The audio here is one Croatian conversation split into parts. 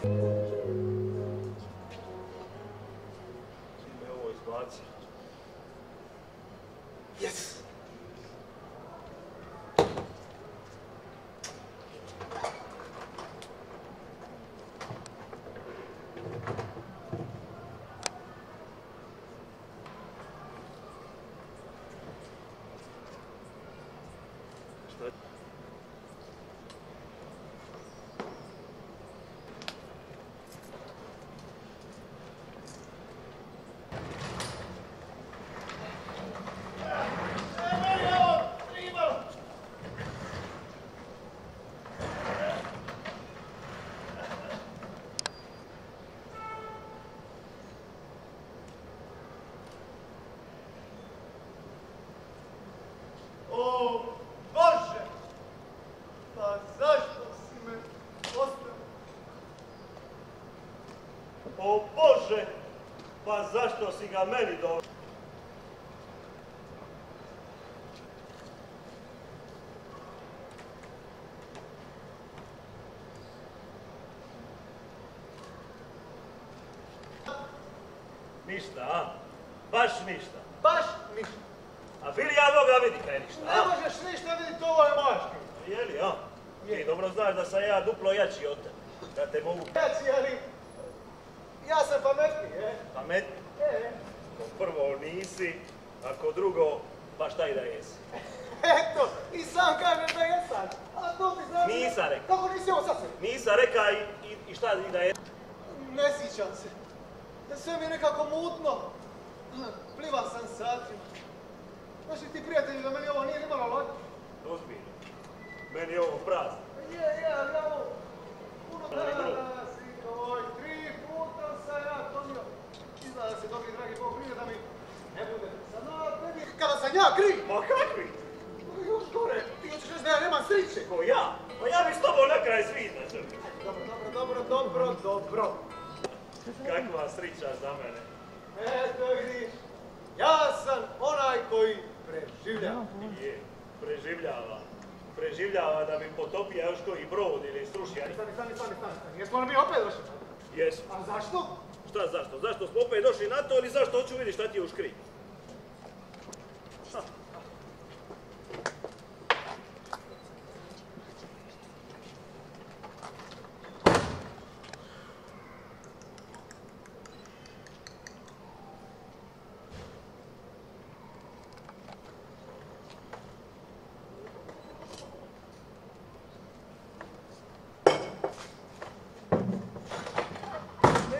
Čime ovo izbaci? Zašto si ga meni do... Ništa, a? Baš ništa. Baš ništa. A bili ja Boga vidi kaj ništa, Ne a? možeš ništa vidjeti, ovo je maški. Jeli, a? Ti dobro znaš da sam ja duplo jači od tebe. Da te mogu Jaci, ali... Ja sam pametniji, e? pametni. E, Ko prvo nisi, a ko drugo, baš taj da jesi. eto, i sam kažeš da jesam. A to ti znači... Nisam rekao. Kako nisi ovo sasvim? Nisam reka i, i, i šta i da je. Ne sjećam se. Da sve mi je nekako mutno. Pliva sam satima. Znaš li ti prijatelji da meni ovo nije nimalo lako? Ozbiljno. Meni je ovo prazno. Je, je, ali ja ovo... Puno bro. Pa. Kakva za mene. Ja sam onaj koji preživljava. Preživljava. Preživljava da bi potopio još koji brod ili srušio. Stani, stani, stani, stani. Jesmo li mi opet došli? Jesmo. A zašto? Šta zašto? Zašto smo opet došli na to ili zašto hoću vidjeti šta ti je u škri?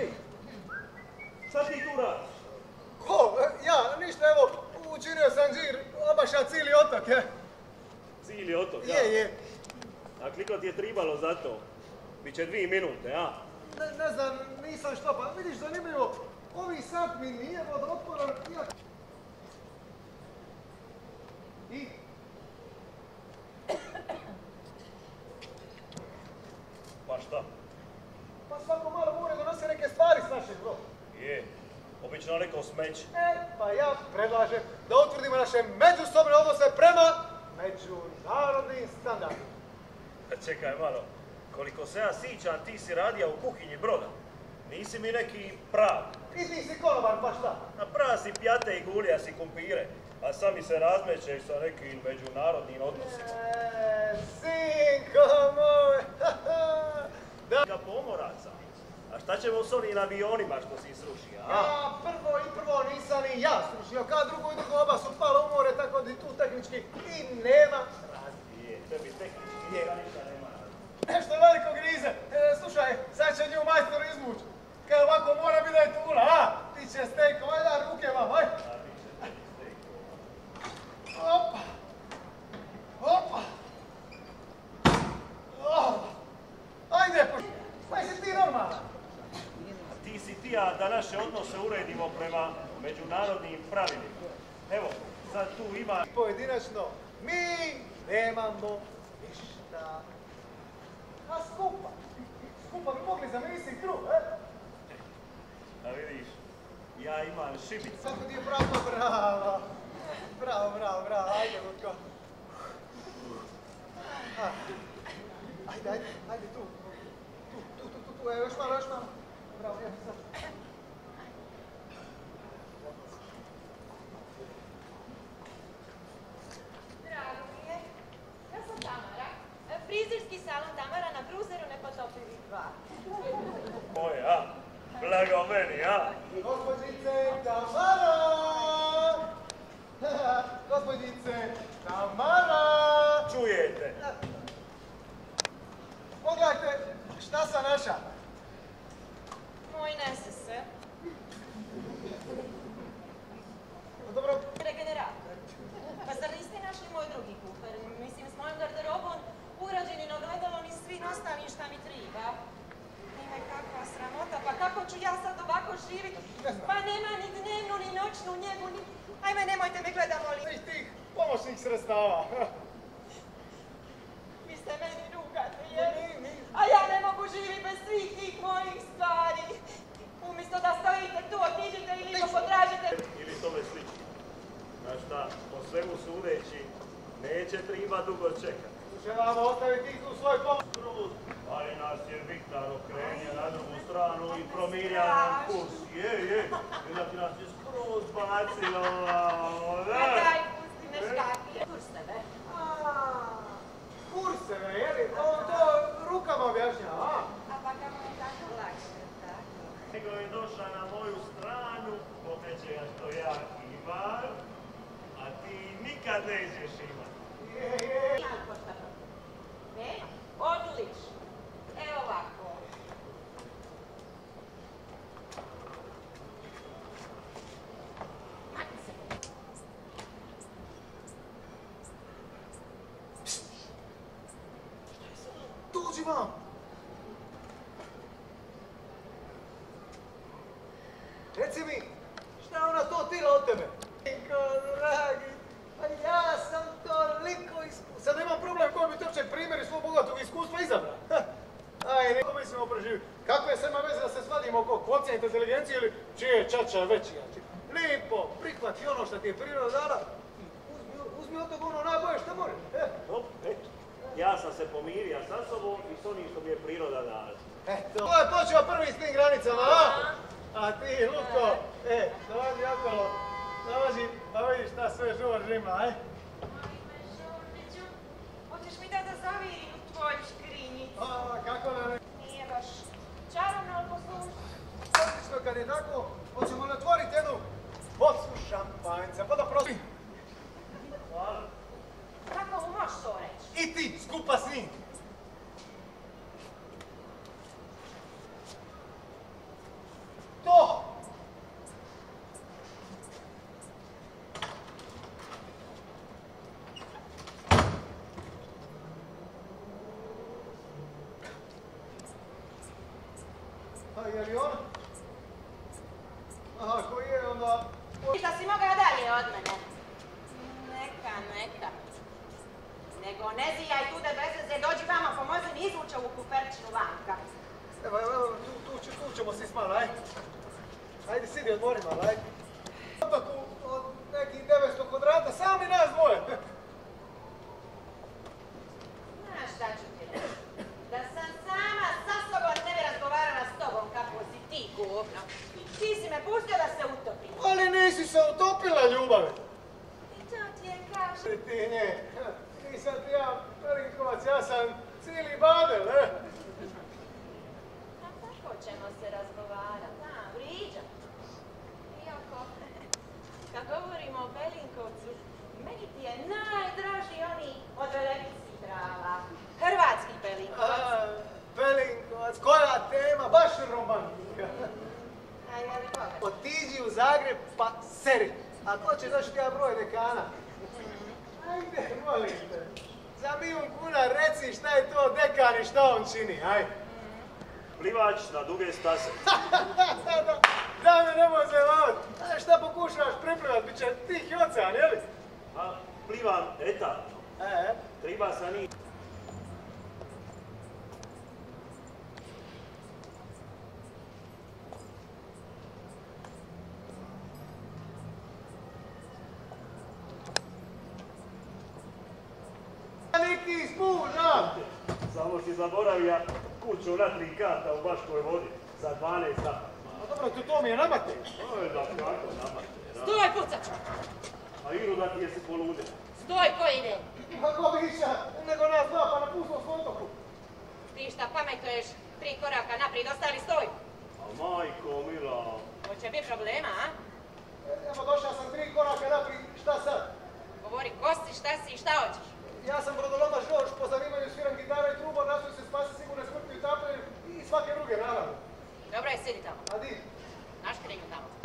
Ej, šta ti tu radiš? Ko? E, Ja, ništa, evo, učinio sam džir, obaša cijeli otok, je. Cijeli otok, ja? Je, je. A koliko ti je tribalo za to? Biće dvije minute, a? Ne, ne znam, nisam što, pa vidiš, zanimljivo, ovi sat mi nije vodootporan, ja... I? Pa šta? Pa svako malo more donose neke stvari s našeg broda. Je, obično neko smeće. E, pa ja predlažem da utvrdimo naše međusobne odnose prema međunarodnim standardima. E, Čekaj malo, koliko se ja sićam, ti si radija u kuhinji broda. Nisi mi neki prav. I ti si konobar, pa šta? A prav si pjate i gulija si kumpire, a sami se razmećeš sa nekim međunarodnim odnosima. E, sinko moj, da. Ga pomoraca. A šta ćemo s onim avionima što si srušio, a? Ja prvo i prvo nisam ni ja srušio, kad drugo i drugo oba su pala u more, tako da i tu tehnički i nema razlike. Je, tebi tehnički Je. ništa nema. Nešto veliko grize. E, slušaj, sad će nju majstor izmuć. Kaj ovako mora biti da je tula, a? Ti će stejko, aj da ruke vam, aj. Opa. Opa. Oh. Ajde. Pa jesi ti normalan? Ti si ti, a da naše odnose uredimo prema međunarodnim pravilima. Evo, sad tu ima... Pojedinačno, mi nemamo ništa. A skupa? Skupa bi mogli zamisliti kruh, e? A vidiš, ja je bravo, bravo. Bravo, bravo, bravo, ajde, Lutko. Ah. Ajde, ajde, ajde, tu. Tu, tu, tu, tu, tu, evo, još malo, još malo. Bravo, evo, sad. Šta sa naša? Moj nese se. Pa dobro. Regenerator. Pa zar niste našli moj drugi kufer? Mislim, s mojom garderobom ugrađenim ogledalom i svi nastavim šta mi triba. Ime kakva sramota, pa kako ću ja sad ovako živit? Pa nema ni dnevnu, ni noćnu njegu, ni... Ajme, nemojte me gledamo li... Tih pomoćnih sredstava. ja ne mogu živjeti bez svih tih mojih stvari. Umjesto da stojite tu, otiđite ili to potražite. Ili tome slično. Znaš šta, po svemu sudeći, neće triba dugo čekati. Će vam ostaviti ih u svoj pomoć. Ali nas je Viktor okrenio na drugu stranu i promijenio nam kurs. Je, je. I da ti nas je skroz bacilo. A Da. daj, pusti me škakije. Kurseve, je li? On to objašnjava, a? A pa kako je tako lakše, tako? Nego je došla na moju stranu, pomeće ga što ja imam, a ti nikad nećeš imati. Je, je. Jako šta to? Ne? Odlično. Evo ovako. Makni se. Vam! Reci mi, šta ona to tila od tebe? Niko, dragi, pa ja sam toliko iskustva. Sad nemam problem koji bi to uopće primjer iz svog bogatog iskustva izabrao. Aj, neko mislimo preživiti. Kakve se ima veze da se svadimo oko kvocijenta inteligencije ili čije je čača veći jači? Lipo, prihvati ono što ti je priroda dala. Uzmi, uzmi od toga ono najbolje što možeš. E, Dobro. Ja sam se pomirio sa sobom i s onim što mi je priroda dala. Eto. To je počeo prvi s tim granicama, a? A ti, Luko, e, dolazi okolo, dolazi, pa vidiš šta sve žuvar žima, aj? Hoćeš mi da da zavirim u tvoju škrinjicu? A, kako da ne? Nije baš čarobno, ali poslušaj. Odlično, kad je tako, hoćemo li otvoriti jednu bocu šampanjca, pa da prosim. Hvala. Kako mu možeš to reći? I ti, skupa s njim. To! A je li on? Aha, ako je, onda... Šta si mogao dalje od mene? Neka, neka. Nego ne zijaj tu da bez veze, dođi vama, pomozi mi izvući ovu kuperčinu vanka. Evo, evo, evo, tu, tu, tu ćemo svi malo, aj. Ajde, sidi, odmori malo, aj. U- od nekih 900 kvadrata, sami nas dvoje. Znaš šta ću ti reći? Da sam sama sa sobom ne bi razgovarala s tobom kako si ti govno. Ti si me pustio da se utopim. Ali nisi se utopila, ljubavi. I to ti je kažem. Ti ti ja Pelinkovac, ja sam cijeli badel, e. A tako ćemo se razgovarati, a, vriđa. Iako, kad govorimo o Belinkovcu, meni ti je najdraži oni od Velebitskih trava. Hrvatski Belinkovac. A, koja tema, baš romantika. A je li Boga? Otiđi u Zagreb pa seri. A ko će ti ja broj dekana? Ajde, molim te. Za milijun kuna reci šta je to dekan i šta on čini, aj. Plivač na duge staze. da, da me nemoj zajebavati. A šta pokušavaš preplivat, bit će tih ocean, jeli? A plivam etapno. E, Triba sa njih. Neki spužam. Samo si zaboravio kuću na tri kata u Baškoj vodi za 12 sata. A dobro, to, to mi je namate. Oj, da kako namate, da. Stoj, pucat ću! A Iru da ti jesi polude. Stoj, ko ide? Kako bi iša, nego nas dva pa na pustom otoku. Ti šta pametuješ? Tri koraka naprijed, ostali stoj! A majko mila, Hoće biti problema, a? Evo, došao sam tri koraka naprijed, šta ja sam brodoloma Žož, po zanimanju sviram gitara i trubo, nastoji se spasi sigurno smrti u tapne i svake druge, naravno. Dobro je, sedi tamo. A di? Naš tamo.